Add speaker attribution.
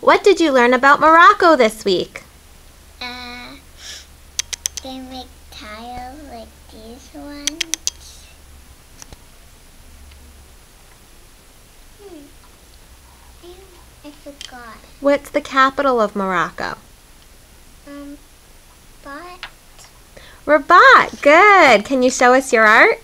Speaker 1: What did you learn about Morocco this week?
Speaker 2: Uh, they make tiles like these ones. Hmm. I, I forgot.
Speaker 1: What's the capital of Morocco?
Speaker 2: Um, Rabat.
Speaker 1: Rabat. Good. Can you show us your art?